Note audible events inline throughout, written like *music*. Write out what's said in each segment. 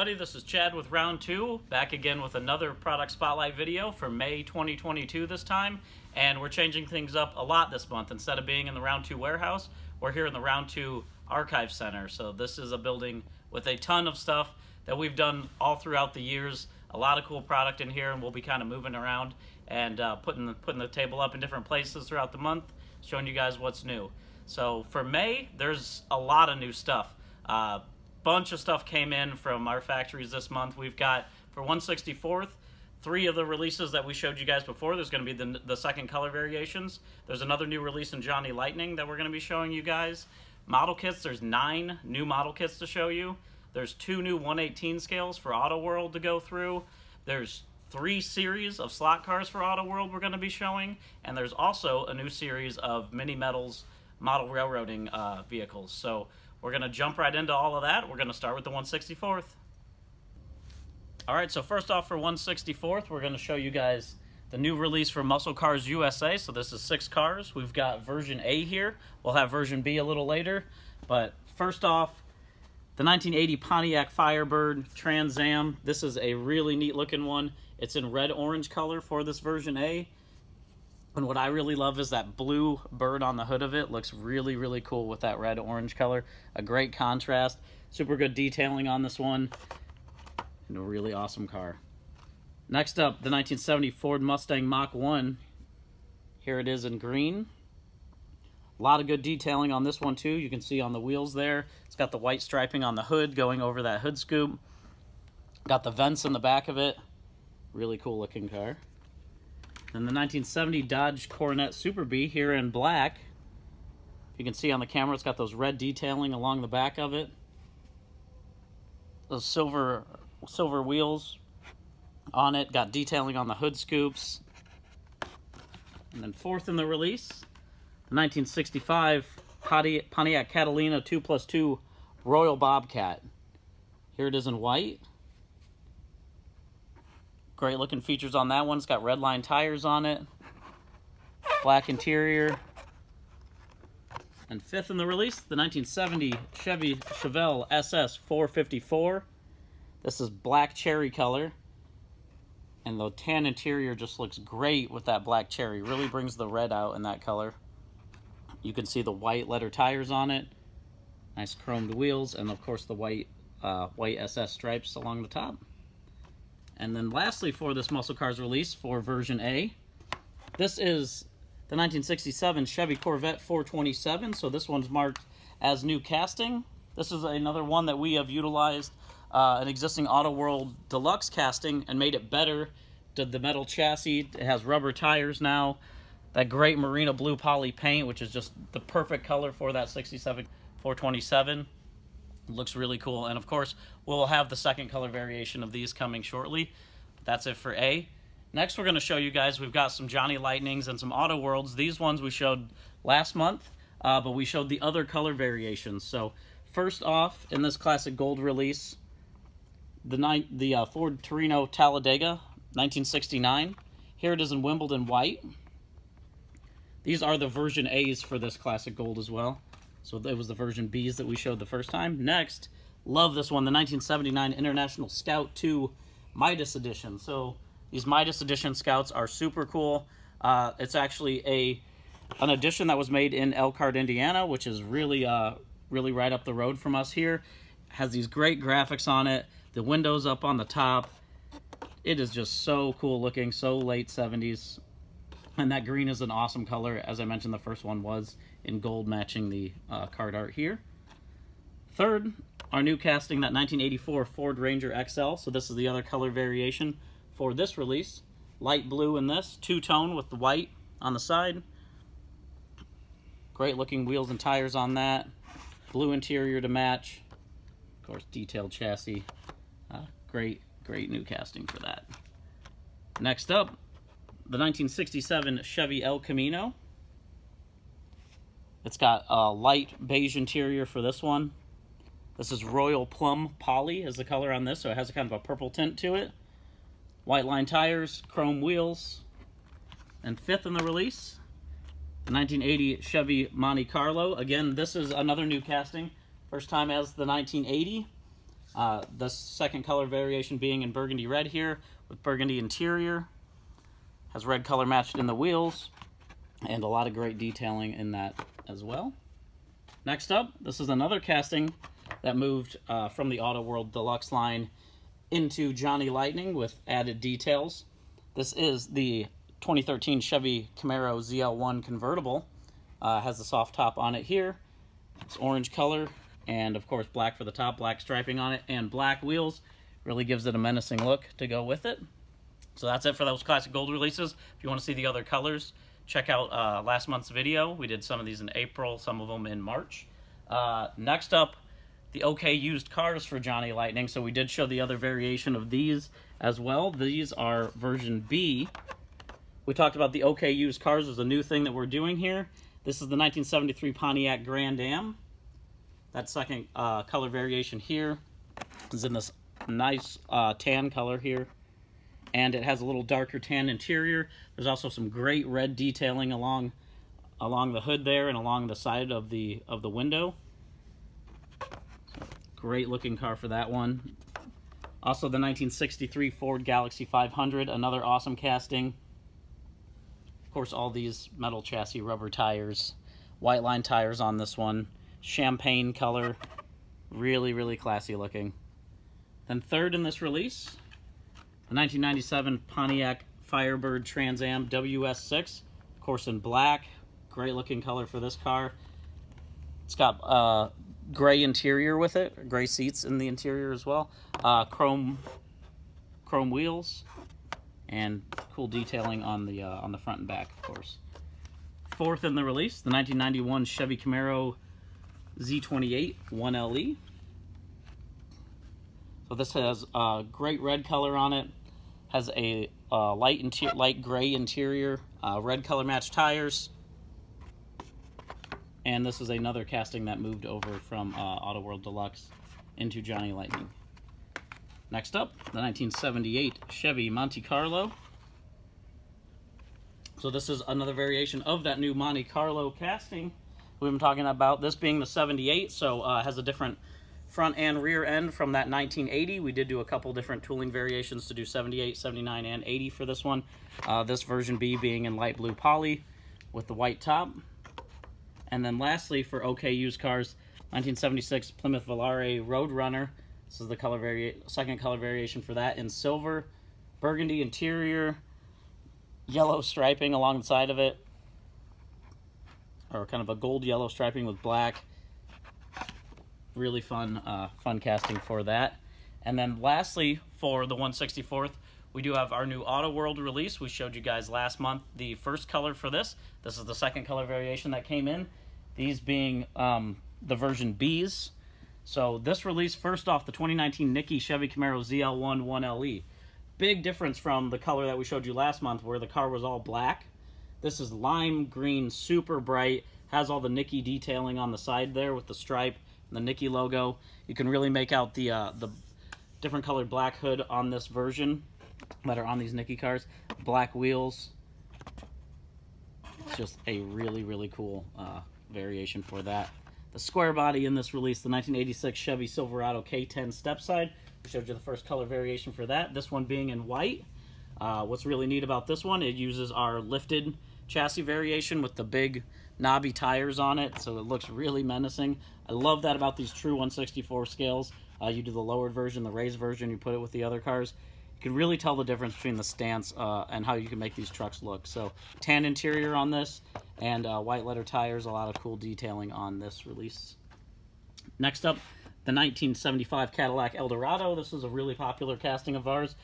everybody, this is Chad with Round 2, back again with another product spotlight video for May 2022 this time. And we're changing things up a lot this month. Instead of being in the Round 2 warehouse, we're here in the Round 2 Archive Center. So this is a building with a ton of stuff that we've done all throughout the years. A lot of cool product in here, and we'll be kind of moving around and uh, putting, the, putting the table up in different places throughout the month, showing you guys what's new. So for May, there's a lot of new stuff. Uh, bunch of stuff came in from our factories this month. We've got for 164th, three of the releases that we showed you guys before. There's going to be the, the second color variations. There's another new release in Johnny Lightning that we're going to be showing you guys. Model kits, there's nine new model kits to show you. There's two new 118 scales for Auto World to go through. There's three series of slot cars for Auto World we're going to be showing. And there's also a new series of Mini Metals model railroading uh, vehicles. So we're going to jump right into all of that. We're going to start with the 164th. All right, so first off for 164th, we're going to show you guys the new release for Muscle Cars USA. So this is six cars. We've got version A here. We'll have version B a little later. But first off, the 1980 Pontiac Firebird Trans Am. This is a really neat looking one. It's in red-orange color for this version A. And what I really love is that blue bird on the hood of it. Looks really, really cool with that red-orange color. A great contrast. Super good detailing on this one. And a really awesome car. Next up, the 1970 Ford Mustang Mach 1. Here it is in green. A lot of good detailing on this one too. You can see on the wheels there. It's got the white striping on the hood going over that hood scoop. Got the vents in the back of it. Really cool looking car. Then the 1970 Dodge Coronet Super Bee here in black. You can see on the camera it's got those red detailing along the back of it. Those silver silver wheels on it. Got detailing on the hood scoops. And then fourth in the release, the 1965 Pontiac Catalina 2 plus 2 Royal Bobcat. Here it is in white. Great looking features on that one. It's got red line tires on it. Black interior. And fifth in the release, the 1970 Chevy Chevelle SS 454. This is black cherry color. And the tan interior just looks great with that black cherry. Really brings the red out in that color. You can see the white letter tires on it. Nice chromed wheels. And of course the white, uh, white SS stripes along the top. And then lastly for this muscle cars release for version A, this is the 1967 Chevy Corvette 427. So this one's marked as new casting. This is another one that we have utilized uh, an existing Auto World Deluxe casting and made it better. Did the metal chassis. It has rubber tires now. That great Marina Blue poly paint, which is just the perfect color for that 67 427 looks really cool. And of course, we'll have the second color variation of these coming shortly. That's it for A. Next, we're going to show you guys, we've got some Johnny Lightnings and some Auto Worlds. These ones we showed last month, uh, but we showed the other color variations. So first off, in this classic gold release, the, ni the uh, Ford Torino Talladega 1969. Here it is in Wimbledon white. These are the version A's for this classic gold as well. So it was the version B's that we showed the first time. Next, love this one, the 1979 International Scout 2 Midas Edition. So these Midas Edition Scouts are super cool. Uh, it's actually a an edition that was made in Elkhart, Indiana, which is really uh, really right up the road from us here. Has these great graphics on it. The windows up on the top. It is just so cool looking, so late 70s. And that green is an awesome color. As I mentioned, the first one was in gold matching the uh, card art here. Third, our new casting, that 1984 Ford Ranger XL. So this is the other color variation for this release. Light blue in this, two-tone with the white on the side. Great looking wheels and tires on that. Blue interior to match. Of course, detailed chassis. Uh, great, great new casting for that. Next up, the 1967 Chevy El Camino. It's got a light beige interior for this one. This is Royal Plum Poly is the color on this, so it has a kind of a purple tint to it. White line tires, chrome wheels. And fifth in the release, the 1980 Chevy Monte Carlo. Again, this is another new casting. First time as the 1980. Uh, the second color variation being in burgundy red here with burgundy interior. Has red color matched in the wheels and a lot of great detailing in that as well. Next up, this is another casting that moved uh, from the Auto World Deluxe line into Johnny Lightning with added details. This is the 2013 Chevy Camaro ZL1 convertible. Uh, has the soft top on it here. It's orange color and of course black for the top, black striping on it, and black wheels. Really gives it a menacing look to go with it. So that's it for those classic gold releases. If you want to see the other colors, check out uh, last month's video. We did some of these in April, some of them in March. Uh, next up, the OK used cars for Johnny Lightning. So we did show the other variation of these as well. These are version B. We talked about the OK used cars as a new thing that we're doing here. This is the 1973 Pontiac Grand Am. That second uh, color variation here is in this nice uh, tan color here. And it has a little darker tan interior. There's also some great red detailing along along the hood there and along the side of the of the window. Great looking car for that one. Also the 1963 Ford Galaxie 500, another awesome casting. Of course, all these metal chassis rubber tires, white line tires on this one, champagne color, really, really classy looking. Then third in this release, the 1997 Pontiac Firebird Trans Am WS6, of course in black, great looking color for this car. It's got uh, gray interior with it, gray seats in the interior as well. Uh, chrome chrome wheels and cool detailing on the uh, on the front and back, of course. Fourth in the release, the 1991 Chevy Camaro Z28 1LE. So this has a great red color on it. Has a uh, light interior, light gray interior, uh, red color match tires, and this is another casting that moved over from uh, Auto World Deluxe into Johnny Lightning. Next up, the 1978 Chevy Monte Carlo. So this is another variation of that new Monte Carlo casting we've been talking about. This being the 78, so uh, has a different front and rear end from that 1980. We did do a couple different tooling variations to do 78, 79, and 80 for this one. Uh, this version B being in light blue poly with the white top. And then lastly, for OK used cars, 1976 Plymouth Volare Roadrunner. This is the color vari second color variation for that in silver, burgundy interior, yellow striping along the side of it, or kind of a gold yellow striping with black. Really fun, uh, fun casting for that. And then lastly, for the 164th, we do have our new Auto World release. We showed you guys last month the first color for this. This is the second color variation that came in. These being um, the version Bs. So this release, first off, the 2019 Nickey Chevy Camaro ZL1 1LE. Big difference from the color that we showed you last month where the car was all black. This is lime green, super bright, has all the Nickey detailing on the side there with the stripe the Nickey logo. You can really make out the, uh, the different colored black hood on this version that are on these Nickey cars. Black wheels. It's just a really, really cool uh, variation for that. The square body in this release, the 1986 Chevy Silverado K10 stepside. We showed you the first color variation for that. This one being in white. Uh, what's really neat about this one, it uses our lifted chassis variation with the big knobby tires on it, so it looks really menacing. I love that about these true 164 scales. Uh, you do the lowered version, the raised version, you put it with the other cars. You can really tell the difference between the stance uh, and how you can make these trucks look. So tan interior on this and uh, white letter tires, a lot of cool detailing on this release. Next up, the 1975 Cadillac Eldorado. This is a really popular casting of ours.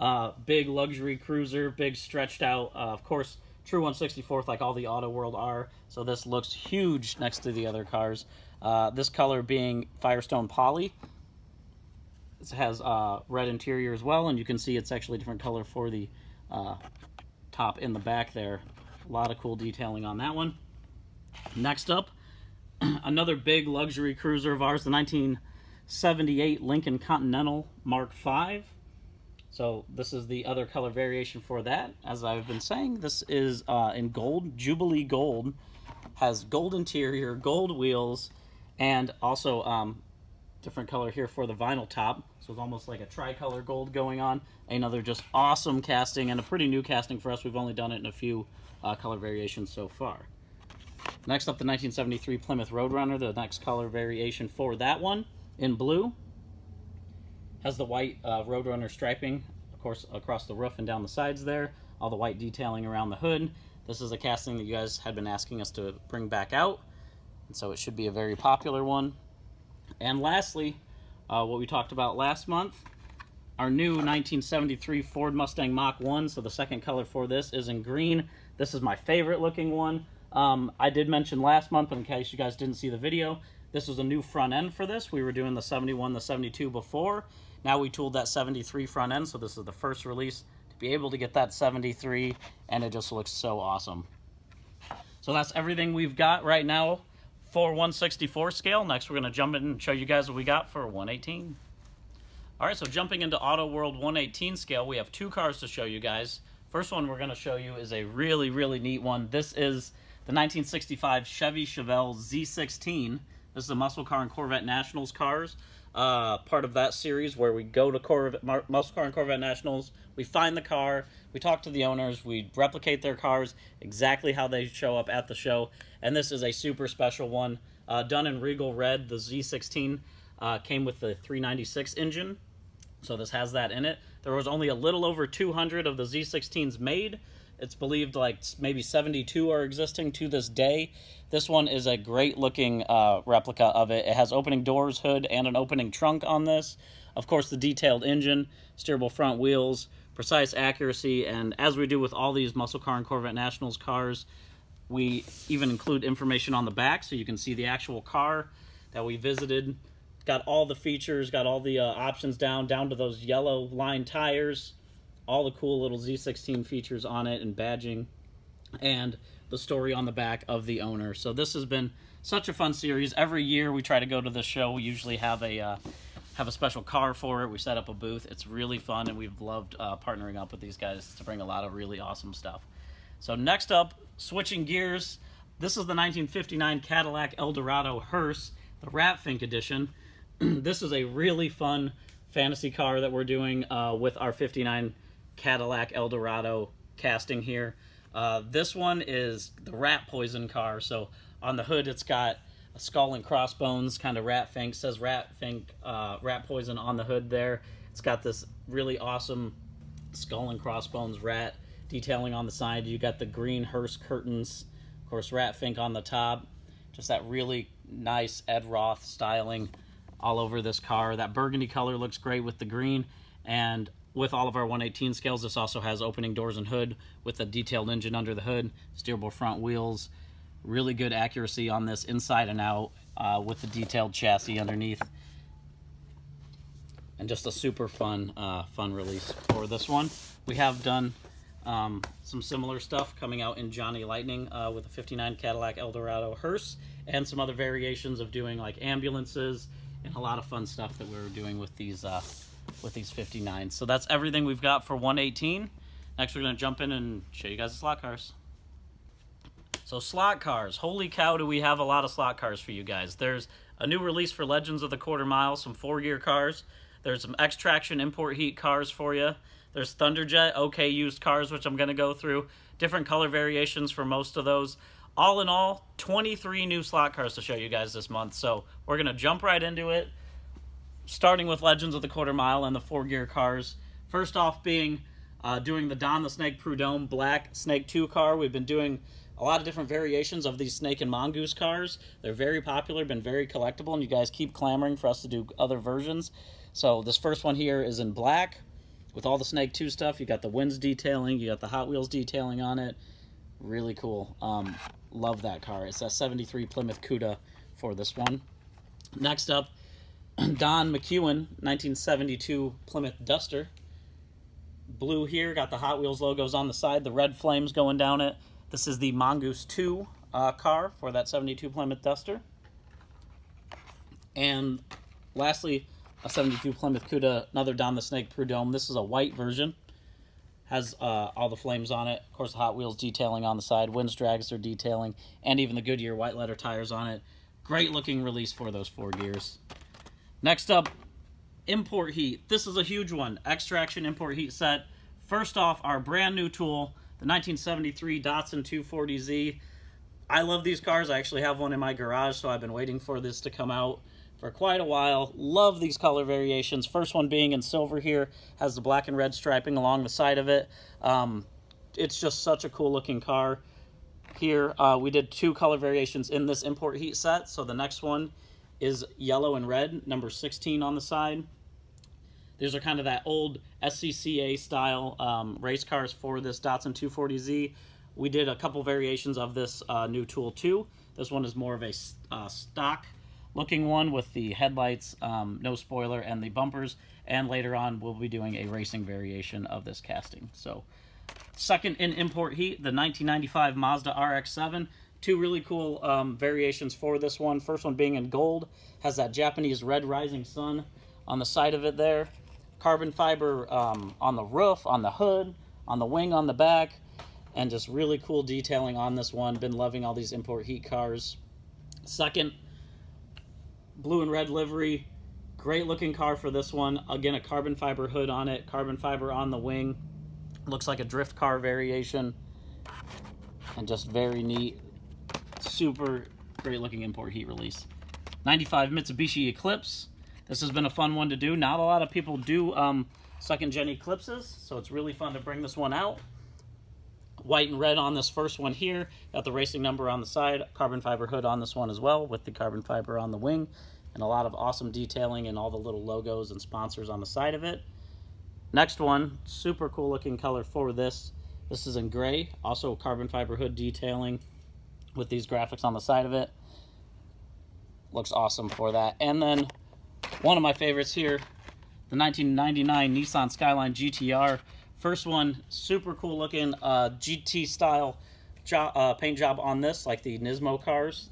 Uh, big luxury cruiser, big stretched out, uh, of course, true 164th like all the Auto World are. So this looks huge next to the other cars. Uh, this color being Firethorn Poly. It has uh, red interior as well, and you can see it's actually a different color for the uh, top in the back there. A lot of cool detailing on that one. Next up, *clears throat* another big luxury cruiser of ours, the 1978 Lincoln Continental Mark V. So this is the other color variation for that. As I've been saying, this is uh, in gold, Jubilee Gold. Has gold interior, gold wheels, and also um, different color here for the vinyl top. So it's almost like a tricolor gold going on. Another just awesome casting and a pretty new casting for us. We've only done it in a few uh, color variations so far. Next up, the 1973 Plymouth Roadrunner, the next color variation for that one in blue. Has the white uh, Roadrunner striping, of course, across the roof and down the sides there. All the white detailing around the hood. This is a casting that you guys had been asking us to bring back out. And so it should be a very popular one. And lastly, uh, what we talked about last month, our new 1973 Ford Mustang Mach 1. So the second color for this is in green. This is my favorite looking one. Um, I did mention last month, but in case you guys didn't see the video, this was a new front end for this. We were doing the 71, the 72 before. Now we tooled that 73 front end, so this is the first release to be able to get that 73, and it just looks so awesome. So that's everything we've got right now for 164 scale. Next, we're going to jump in and show you guys what we got for 118. All right, so jumping into Auto World 118 scale, we have two cars to show you guys. First one we're going to show you is a really, really neat one. This is the 1965 Chevy Chevelle Z16. This is a Muscle Car and Corvette Nationals cars. Uh, part of that series where we go to Corvette, Muscle Car and Corvette Nationals, we find the car, we talk to the owners, we replicate their cars exactly how they show up at the show, and this is a super special one. Uh, done in Regal Red, the Z16 uh, came with the 396 engine, so this has that in it. There was only a little over 200 of the Z16s made. It's believed like maybe 72 are existing to this day. This one is a great looking uh, replica of it. It has opening doors, hood, and an opening trunk on this. Of course, the detailed engine, steerable front wheels, precise accuracy, and as we do with all these Muscle Car and Corvette Nationals cars, we even include information on the back so you can see the actual car that we visited. Got all the features, got all the uh, options down, down to those yellow line tires, all the cool little Z16 features on it and badging, and the story on the back of the owner. So this has been such a fun series. Every year we try to go to the show. We usually have a uh, have a special car for it. We set up a booth. It's really fun, and we've loved uh, partnering up with these guys to bring a lot of really awesome stuff. So next up, switching gears, this is the 1959 Cadillac Eldorado hearse, the Rat Fink edition. *clears throat* this is a really fun fantasy car that we're doing uh, with our 59 Cadillac Eldorado casting here. Uh, this one is the rat poison car. So on the hood, it's got a skull and crossbones kind of rat fink. Says rat fink, uh, rat poison on the hood there. It's got this really awesome skull and crossbones rat detailing on the side. You got the green hearse curtains. Of course, rat fink on the top. Just that really nice Ed Roth styling all over this car. That burgundy color looks great with the green. And with all of our 118 scales, this also has opening doors and hood with a detailed engine under the hood, steerable front wheels, really good accuracy on this inside and out uh, with the detailed chassis underneath. And just a super fun, uh, fun release for this one. We have done um, some similar stuff coming out in Johnny Lightning uh, with a 59 Cadillac Eldorado hearse and some other variations of doing like ambulances and a lot of fun stuff that we are doing with these uh, with these 59s. So that's everything we've got for 118. Next, we're going to jump in and show you guys the slot cars. So slot cars. Holy cow, do we have a lot of slot cars for you guys. There's a new release for Legends of the Quarter Mile, some four-gear cars. There's some X-Traction import heat cars for you. There's Thunderjet OK used cars, which I'm going to go through. Different color variations for most of those. All in all, 23 new slot cars to show you guys this month. So we're going to jump right into it starting with Legends of the Quarter Mile and the four gear cars. First off, being uh, doing the Don the Snake Prudhomme Black Snake 2 car. We've been doing a lot of different variations of these Snake and Mongoose cars. They're very popular, been very collectible, and you guys keep clamoring for us to do other versions. So this first one here is in black with all the Snake 2 stuff. You got the Wynn's detailing, you got the Hot Wheels detailing on it. Really cool. Um, love that car. It's a 73 Plymouth Cuda for this one. Next up *clears throat* Don McEwen, 1972 Plymouth Duster. Blue here, got the Hot Wheels logos on the side, the red flames going down it. This is the Mongoose 2 uh, car for that 72 Plymouth Duster. And lastly, a 72 Plymouth Cuda, another Don the Snake Prudhomme. This is a white version. Has uh, all the flames on it. Of course, the Hot Wheels detailing on the side. Wynn's drags are detailing. And even the Goodyear white letter tires on it. Great looking release for those four gears. Next up, import heat. This is a huge one. X-Traction import heat set. First off, our brand new tool, the 1973 Datsun 240Z. I love these cars. I actually have one in my garage, so I've been waiting for this to come out for quite a while. Love these color variations. First one being in silver here, has the black and red striping along the side of it. Um, it's just such a cool looking car. Here, uh, we did two color variations in this import heat set. So the next one is yellow and red, number 16 on the side. These are kind of that old SCCA style um, race cars for this Datsun 240Z. We did a couple variations of this uh, new tool too. This one is more of a uh, stock looking one with the headlights, um, no spoiler, and the bumpers. And later on, we'll be doing a racing variation of this casting. So, second in import heat, the 1995 Mazda RX-7. Two really cool um, variations for this one. First one being in gold, has that Japanese red rising sun on the side of it there. Carbon fiber um, on the roof, on the hood, on the wing on the back, and just really cool detailing on this one. Been loving all these import heat cars. Second, blue and red livery. Great looking car for this one. Again, a carbon fiber hood on it, carbon fiber on the wing. Looks like a drift car variation. And just very neat. Super great looking import heat release. 95 Mitsubishi Eclipse. This has been a fun one to do. Not a lot of people do um, second gen Eclipses, so it's really fun to bring this one out white and red on this first one here. Got the racing number on the side, carbon fiber hood on this one as well with the carbon fiber on the wing and a lot of awesome detailing and all the little logos and sponsors on the side of it. Next one, super cool looking color for this. This is in gray, also carbon fiber hood detailing with these graphics on the side of it. Looks awesome for that. And then one of my favorites here, the 1999 Nissan Skyline GTR First one, super cool looking uh, GT style uh, paint job on this, like the Nismo cars.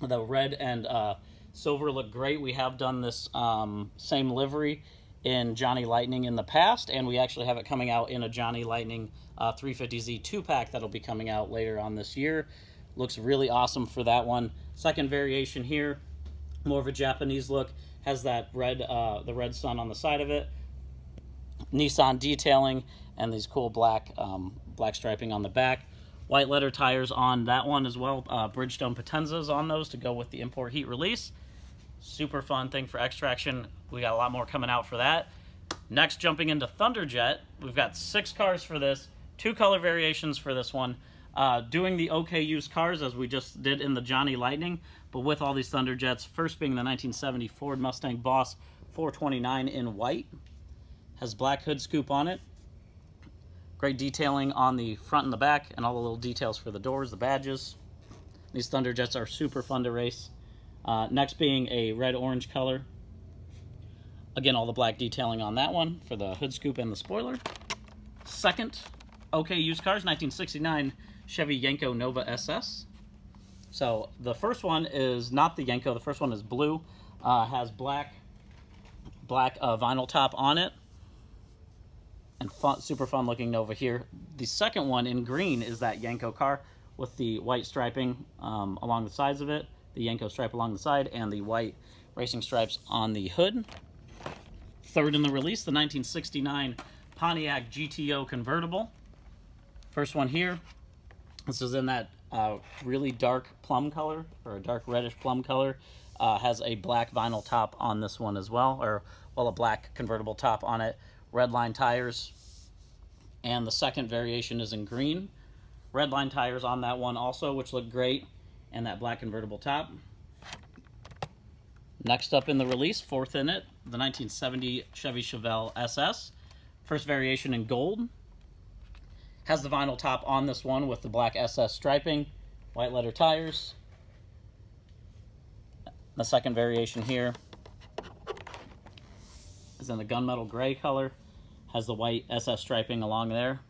The red and uh, silver look great. We have done this um, same livery in Johnny Lightning in the past, and we actually have it coming out in a Johnny Lightning uh, 350Z 2-pack that'll be coming out later on this year. Looks really awesome for that one. Second variation here, more of a Japanese look, has that red, uh, the red sun on the side of it. Nissan detailing and these cool black um, black striping on the back. White letter tires on that one as well. Uh, Bridgestone Potenzas on those to go with the import heat release. Super fun thing for X-Traction. We got a lot more coming out for that. Next, jumping into Thunderjet, we've got six cars for this, two color variations for this one. Uh, doing the OK used cars as we just did in the Johnny Lightning, but with all these Thunderjets. First being the 1970 Ford Mustang Boss 429 in white has black hood scoop on it. Great detailing on the front and the back and all the little details for the doors, the badges. These Thunderjets are super fun to race. Uh, next being a red-orange color. Again, all the black detailing on that one for the hood scoop and the spoiler. Second, OK used cars, 1969 Chevy Yenko Nova SS. So the first one is not the Yenko. The first one is blue. Uh, has black black uh, vinyl top on it and fun, super fun looking Nova here. The second one in green is that Yenko car with the white striping um, along the sides of it, the Yenko stripe along the side, and the white racing stripes on the hood. Third in the release, the 1969 Pontiac GTO convertible. First one here. This is in that uh, really dark plum color, or a dark reddish plum color. Uh, has a black vinyl top on this one as well, or well, a black convertible top on it red line tires. And the second variation is in green. Red line tires on that one also, which look great. And that black convertible top. Next up in the release, fourth in it, the 1970 Chevy Chevelle SS. First variation in gold. Has the vinyl top on this one with the black SS striping, white letter tires. The second variation here is in the gunmetal gray color. Has the white SS striping along there.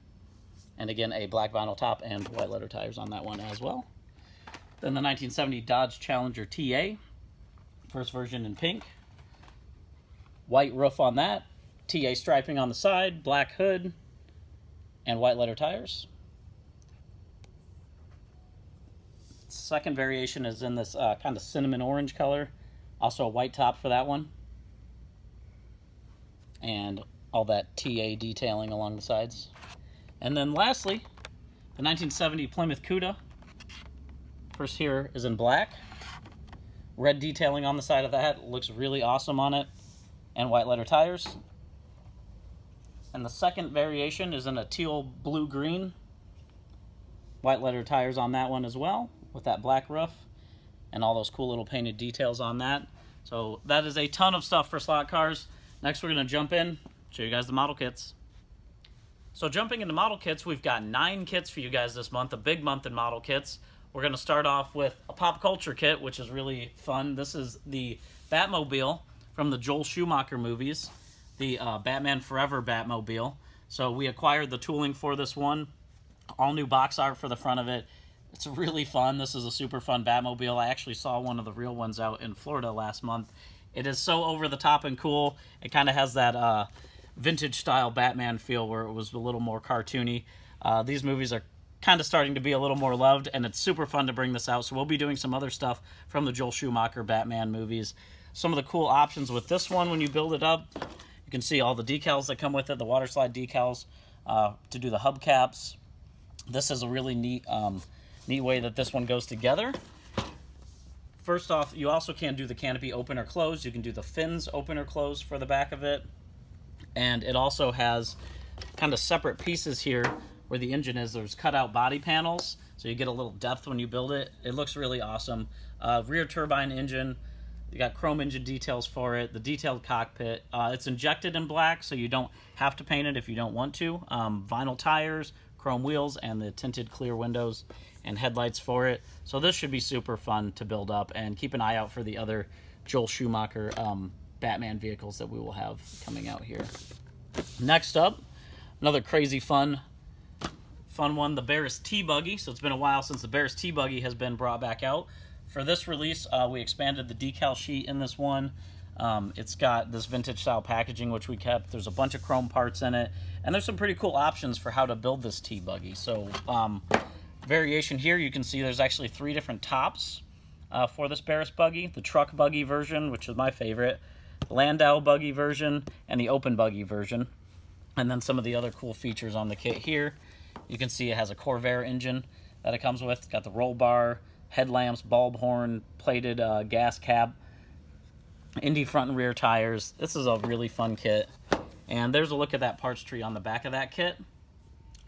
And again, a black vinyl top and white letter tires on that one as well. Then the 1970 Dodge Challenger TA. First version in pink. White roof on that. TA striping on the side, black hood, and white letter tires. Second variation is in this uh, kind of cinnamon orange color. Also a white top for that one. and all that TA detailing along the sides. And then lastly, the 1970 Plymouth Cuda. First here is in black. Red detailing on the side of that looks really awesome on it. And white letter tires. And the second variation is in a teal blue green. White letter tires on that one as well with that black roof and all those cool little painted details on that. So that is a ton of stuff for slot cars. Next we're to jump in, show you guys the model kits. So jumping into model kits, we've got nine kits for you guys this month, a big month in model kits. We're to start off with a pop culture kit, which is really fun. This is the Batmobile from the Joel Schumacher movies, the uh, Batman Forever Batmobile. So we acquired the tooling for this one, all new box art for the front of it. It's really fun. This is a super fun Batmobile. I actually saw one of the real ones out in Florida last month. It is so over the top and cool. It kind of has that uh, vintage style Batman feel where it was a little more cartoony. Uh, these movies are kind of starting to be a little more loved, and it's super fun to bring this out. So we'll be doing some other stuff from the Joel Schumacher Batman movies. Some of the cool options with this one when you build it up, you can see all the decals that come with it, the water slide decals uh, to do the hubcaps. This is a really neat um, Neat way that this one goes together. First off, you also can do the canopy open or close. You can do the fins open or close for the back of it. And it also has kind of separate pieces here where the engine is. There's cutout body panels, so you get a little depth when you build it. It looks really awesome. Uh, rear turbine engine, you got chrome engine details for it, the detailed cockpit. Uh, it's injected in black, so you don't have to paint it if you don't want to. Um, vinyl tires, chrome wheels, and the tinted clear windows and headlights for it. So this should be super fun to build up and keep an eye out for the other Joel Schumacher um, Batman vehicles that we will have coming out here. Next up, another crazy fun fun one, the Barris T-Buggy. So it's been a while since the Barris T-Buggy has been brought back out. For this release, uh, we expanded the decal sheet in this one. Um, it's got this vintage style packaging, which we kept. There's a bunch of chrome parts in it. And there's some pretty cool options for how to build this T-Buggy. So um, variation here, you can see there's actually three different tops uh, for this Barris buggy. The truck buggy version, which is my favorite, the Landau buggy version, and the open buggy version. And then some of the other cool features on the kit here. You can see it has a Corvair engine that it comes with. It's got the roll bar, headlamps, bulb horn, plated uh, gas cap, Indy front and rear tires. This is a really fun kit. And there's a look at that parts tree on the back of that kit.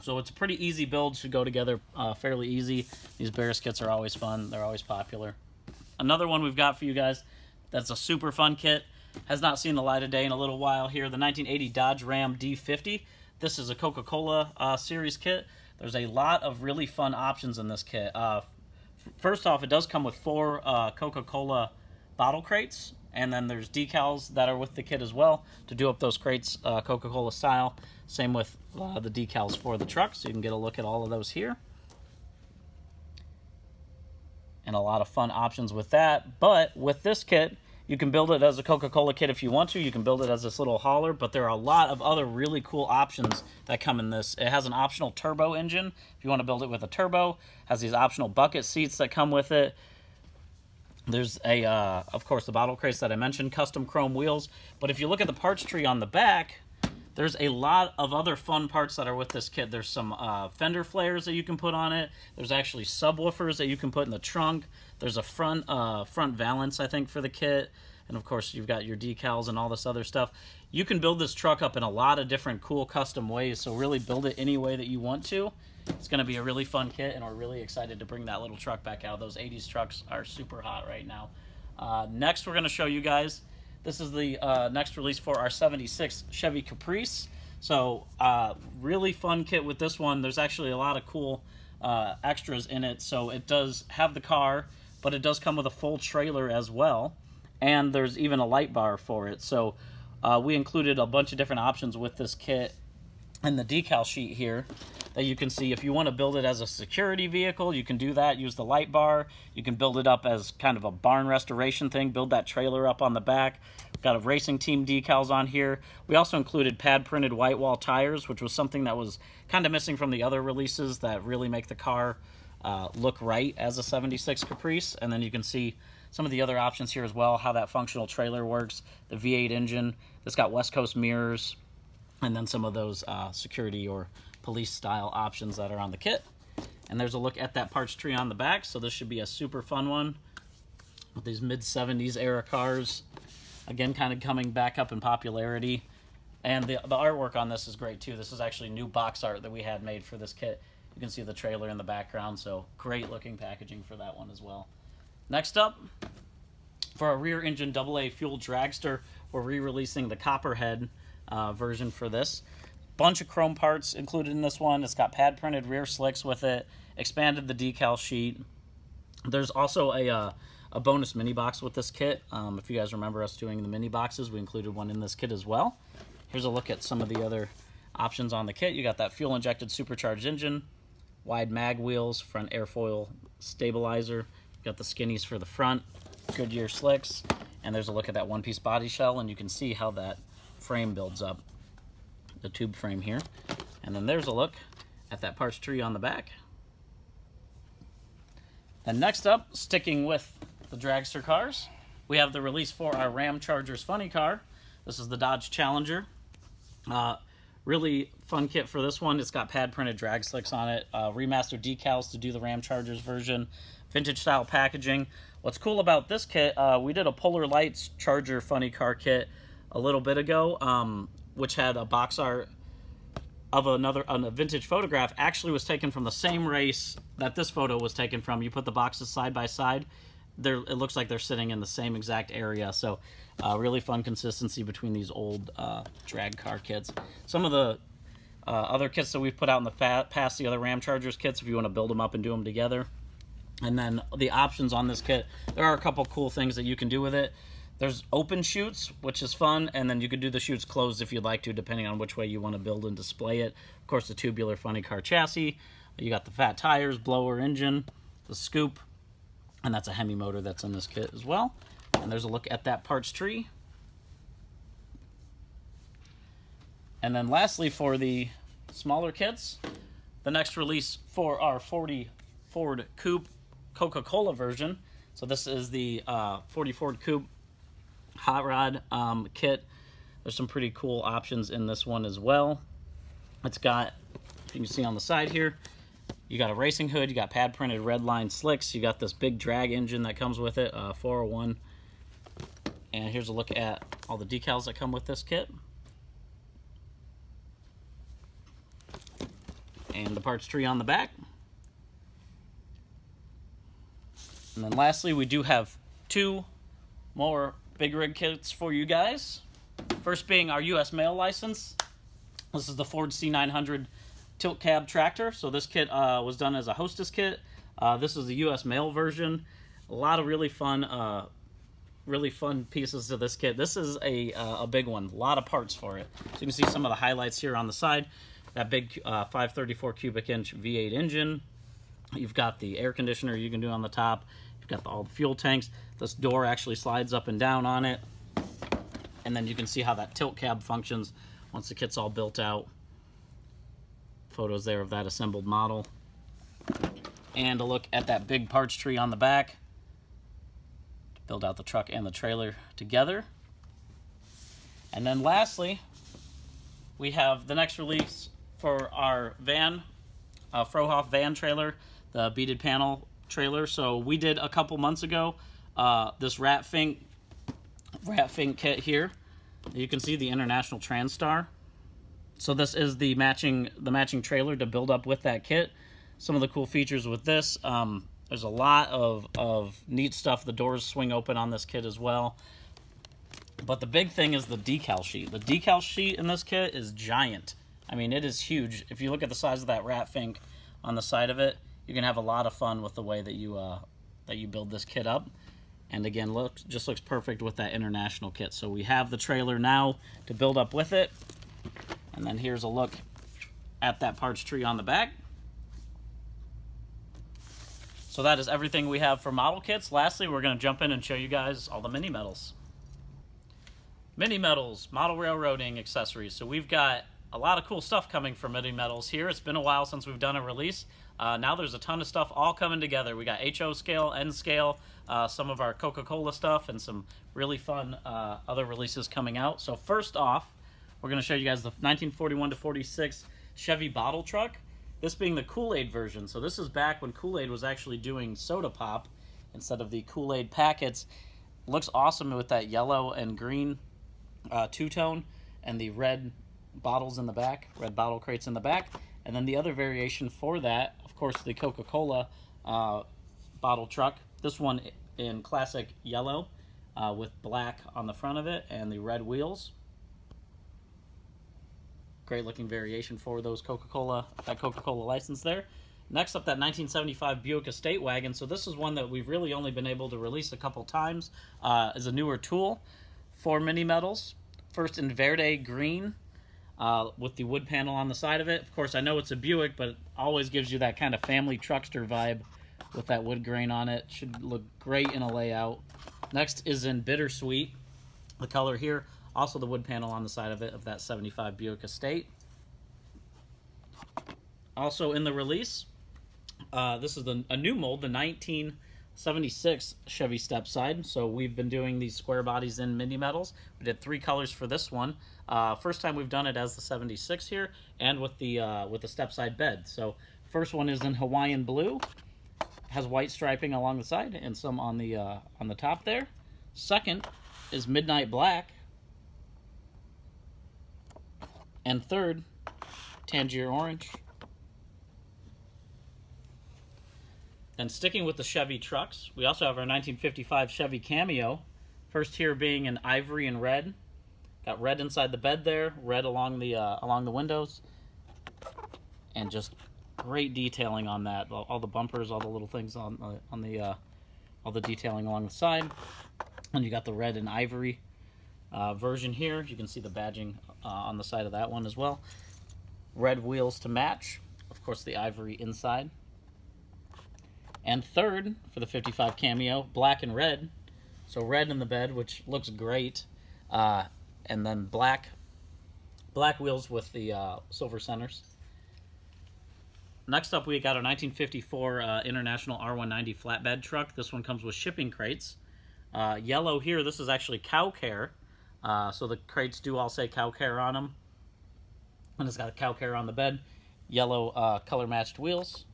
So it's a pretty easy build, should go together uh, fairly easy. These Barris kits are always fun, they're always popular. Another one we've got for you guys that's a super fun kit, has not seen the light of day in a little while here, the 1980 Dodge Ram D50. This is a Coca-Cola uh, series kit. There's a lot of really fun options in this kit. Uh, first off, it does come with four uh, Coca-Cola bottle crates, and then there's decals that are with the kit as well to do up those crates uh, Coca-Cola style. Same with uh, the decals for the truck, so you can get a look at all of those here. And a lot of fun options with that. But with this kit, you can build it as a Coca-Cola kit if you want to. You can build it as this little hauler, but there are a lot of other really cool options that come in this. It has an optional turbo engine if you want to build it with a turbo. It has these optional bucket seats that come with it. There's a, uh, of course, the bottle crates that I mentioned, custom chrome wheels. But if you look at the parts tree on the back, there's a lot of other fun parts that are with this kit. There's some uh, fender flares that you can put on it. There's actually subwoofers that you can put in the trunk. There's a front uh, front valance, I think, for the kit. And of course, you've got your decals and all this other stuff. You can build this truck up in a lot of different cool custom ways. So really build it any way that you want to. It's going to be a really fun kit, and we're really excited to bring that little truck back out. Those 80s trucks are super hot right now. Uh, next, we're going to show you guys this is the uh, next release for our 76 Chevy Caprice. So uh, really fun kit with this one. There's actually a lot of cool uh, extras in it. So it does have the car, but it does come with a full trailer as well. And there's even a light bar for it. So uh, we included a bunch of different options with this kit and the decal sheet here that you can see. If you want to build it as a security vehicle, you can do that. Use the light bar. You can build it up as kind of a barn restoration thing. Build that trailer up on the back. Got a racing team decals on here. We also included pad printed white wall tires, which was something that was kind of missing from the other releases that really make the car uh, look right as a 76 Caprice. And then you can see some of the other options here as well, how that functional trailer works, the V8 engine, that's got West Coast mirrors, and then some of those uh, security or police style options that are on the kit. And there's a look at that parts tree on the back, so this should be a super fun one with these mid 70s era cars. Again, kind of coming back up in popularity. And the, the artwork on this is great too. This is actually new box art that we had made for this kit. You can see the trailer in the background, so great looking packaging for that one as well. Next up, for our rear engine AA fuel dragster, we're re-releasing the Copperhead uh, version for this. Bunch of chrome parts included in this one. It's got pad printed rear slicks with it, expanded the decal sheet. There's also a, uh, a bonus mini box with this kit. Um, if you guys remember us doing the mini boxes, we included one in this kit as well. Here's a look at some of the other options on the kit. You got that fuel injected supercharged engine, wide mag wheels, front airfoil stabilizer. You got the skinnies for the front, Goodyear slicks, and there's a look at that one-piece body shell, and you can see how that frame builds up, the tube frame here. And then there's a look at that parts tree on the back. And next up, sticking with the dragster cars, we have the release for our Ramchargers funny car. This is the Dodge Challenger. Uh, really fun kit for this one. It's got pad printed drag slicks on it, uh, remastered decals to do the Ramchargers version, vintage style packaging. What's cool about this kit, uh, we did a Polar Lights Charger funny car kit a little bit ago, um, which had a box art of another a vintage photograph actually was taken from the same race that this photo was taken from. You put the boxes side by side, they're, it looks like they're sitting in the same exact area. So uh, really fun consistency between these old uh, drag car kits. Some of the uh, other kits that we've put out in the past, the other Ramchargers kits, if you want to build them up and do them together. And then the options on this kit, there are a couple cool things that you can do with it. There's open chutes, which is fun, and then you could do the chutes closed if you'd like to, depending on which way you want to build and display it. Of course, the tubular funny car chassis. You got the fat tires, blower engine, the scoop, and that's a Hemi motor that's in this kit as well. And there's a look at that parts tree. And then lastly, for the smaller kits, the next release for our 40 Ford Coupe Coca-Cola version. So this is the uh, 40 Ford Coupe hot rod um, kit. There's some pretty cool options in this one as well. It's got, you can see on the side here, you got a racing hood, you got pad printed red line slicks, you got this big drag engine that comes with it, uh, 401. And here's a look at all the decals that come with this kit. And the parts tree on the back. And then lastly, we do have two more big rig kits for you guys. First being our US mail license. This is the Ford C900 tilt cab tractor. So this kit uh, was done as a hostess kit. Uh, this is the U.S. mail version. A lot of really fun, uh, really fun pieces to this kit. This is a, uh, a big one. A lot of parts for it. So you can see some of the highlights here on the side. That big uh, 534 cubic inch V8 engine. You've got the air conditioner you can do on the top. Got all the fuel tanks. This door actually slides up and down on it. And then you can see how that tilt cab functions once the kit's all built out photos there of that assembled model. And a look at that big parts tree on the back to build out the truck and the trailer together. And then lastly, we have the next release for our van, uh, Fruehauf van trailer, the beaded panel trailer. So we did a couple months ago uh, this Rat Fink, Rat Fink kit here. You can see the International Transtar. So this is the matching the matching trailer to build up with that kit. Some of the cool features with this, um, there's a lot of, of neat stuff. The doors swing open on this kit as well. But the big thing is the decal sheet. The decal sheet in this kit is giant. I mean, it is huge. If you look at the size of that rat fink on the side of it, you can have a lot of fun with the way that you uh, that you build this kit up. And again, looks just looks perfect with that international kit. So we have the trailer now to build up with it. And then here's a look at that parts tree on the back. So that is everything we have for model kits. Lastly, we're to jump in and show you guys all the mini metals. Mini metals, model railroading accessories. So we've got a lot of cool stuff coming from Mini Metals here. It's been a while since we've done a release. Uh, now there's a ton of stuff all coming together. We got HO scale, N scale, uh, some of our Coca-Cola stuff, and some really fun uh, other releases coming out. So first off, we're going to show you guys the 1941 to 46 Chevy bottle truck. This being the Kool-Aid version. So this is back when Kool-Aid was actually doing soda pop instead of the Kool-Aid packets. Looks awesome with that yellow and green uh, two-tone and the red bottles in the back, red bottle crates in the back. And then the other variation for that, course, the Coca-Cola uh, bottle truck. This one in classic yellow uh, with black on the front of it and the red wheels. Great looking variation for those Coca-Cola, that Coca-Cola license there. Next up, that 1975 Buick Estate Wagon. So this is one that we've really only been able to release a couple times uh, as a newer tool for Mini Metals. First in Verde Green uh, with the wood panel on the side of it. Of course, I know it's a Buick, but it always gives you that kind of family truckster vibe with that wood grain on it. Should look great in a layout. Next is in Bittersweet. The color here, also the wood panel on the side of it of that 75 Buick Estate. Also in the release, uh, this is the, a new mold, the 19... 76 Chevy step side. So we've been doing these square bodies in mini metals. We did three colors for this one. Uh, first time we've done it as the 76 here and with the uh, with the step side bed. So first one is in Hawaiian blue, has white striping along the side and some on the uh, on the top there. Second is midnight black, and third, Tangier orange. And sticking with the Chevy trucks, we also have our 1955 Chevy Cameo. First here being an ivory and red. Got red inside the bed there, red along the uh, along the windows, and just great detailing on that. All, the bumpers, all the little things on uh, on the uh, all the detailing along the side. And you got the red and ivory uh, version here. You can see the badging uh, on the side of that one as well. Red wheels to match. Of course, the ivory inside. And third, for the 55 Cameo, black and red. So red in the bed, which looks great. Uh, and then black black wheels with the uh, silver centers. Next up, we got a 1954 uh, International R190 flatbed truck. This one comes with shipping crates. Uh, yellow here, this is actually Kow-Kare. Uh, so the crates do all say Kow-Kare on them. And it's got a Kow-Kare on the bed. Yellow uh, color matched wheels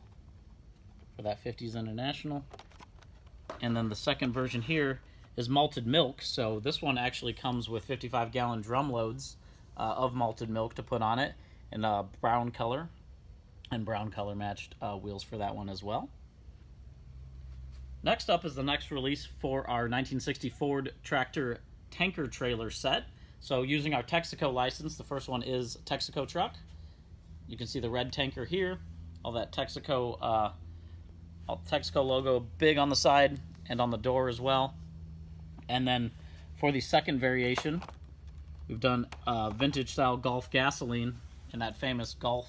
for that 50s International. And then the second version here is malted milk. So this one actually comes with 55 gallon drum loads uh, of malted milk to put on it in a brown color and brown color matched uh, wheels for that one as well. Next up is the next release for our 1960 Ford tractor tanker trailer set. So using our Texaco license, the first one is Texaco truck. You can see the red tanker here, all that Texaco uh, Texaco logo big on the side and on the door as well. And then for the second variation, we've done uh, vintage style Gulf gasoline in that famous Gulf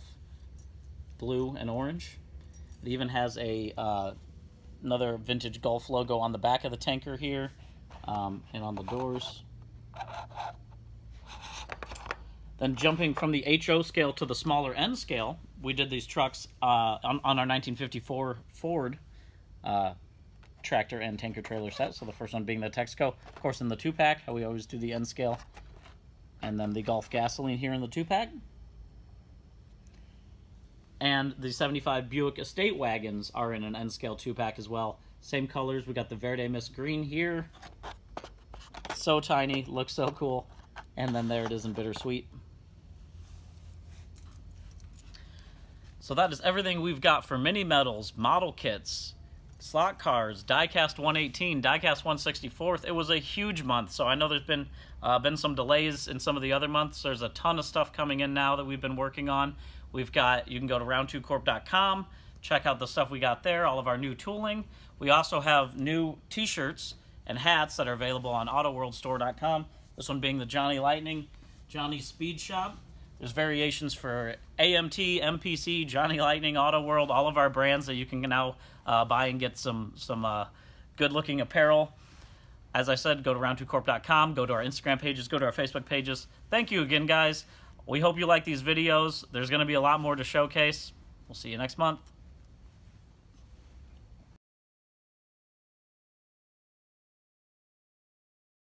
blue and orange. It even has a uh, another vintage Gulf logo on the back of the tanker here um, and on the doors. Then jumping from the HO scale to the smaller N scale, we did these trucks uh, on, on, our 1954 Ford uh, tractor and tanker trailer set. So the first one being the Texaco, of course, in the two pack, how we always do the N scale, and then the Gulf gasoline here in the two pack. And the 75 Buick Estate wagons are in an N scale two pack as well. Same colors. We got the Verde Mist Green here. So tiny, looks so cool. And then there it is in Bittersweet. So that is everything we've got for mini metals, model kits, slot cars, diecast 118, diecast 164th. It was a huge month, so I know there's been uh, been some delays in some of the other months. There's a ton of stuff coming in now that we've been working on. We've got, you can go to round2corp.com, check out the stuff we got there, all of our new tooling. We also have new t-shirts and hats that are available on autoworldstore.com. This one being the Johnny Lightning, Johnny Speed Shop. There's variations for AMT, MPC, Johnny Lightning, Auto World, all of our brands that you can now uh, buy and get some some uh, good looking apparel. As I said, go to round2corp.com, go to our Instagram pages, go to our Facebook pages. Thank you again, guys. We hope you like these videos. There's going to be a lot more to showcase. We'll see you next month.